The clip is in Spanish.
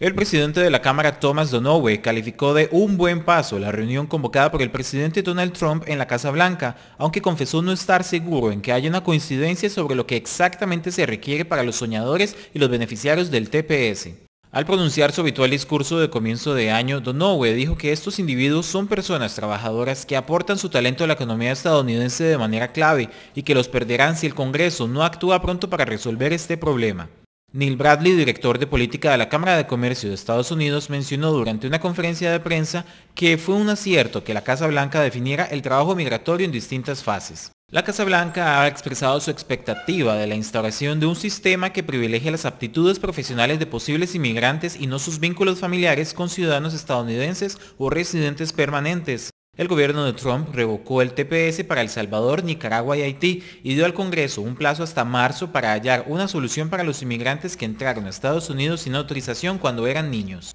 El presidente de la Cámara, Thomas Donoghue, calificó de un buen paso la reunión convocada por el presidente Donald Trump en la Casa Blanca, aunque confesó no estar seguro en que haya una coincidencia sobre lo que exactamente se requiere para los soñadores y los beneficiarios del TPS. Al pronunciar su habitual discurso de comienzo de año, Donoghue dijo que estos individuos son personas trabajadoras que aportan su talento a la economía estadounidense de manera clave y que los perderán si el Congreso no actúa pronto para resolver este problema. Neil Bradley, director de política de la Cámara de Comercio de Estados Unidos, mencionó durante una conferencia de prensa que fue un acierto que la Casa Blanca definiera el trabajo migratorio en distintas fases. La Casa Blanca ha expresado su expectativa de la instauración de un sistema que privilegie las aptitudes profesionales de posibles inmigrantes y no sus vínculos familiares con ciudadanos estadounidenses o residentes permanentes. El gobierno de Trump revocó el TPS para El Salvador, Nicaragua y Haití y dio al Congreso un plazo hasta marzo para hallar una solución para los inmigrantes que entraron a Estados Unidos sin autorización cuando eran niños.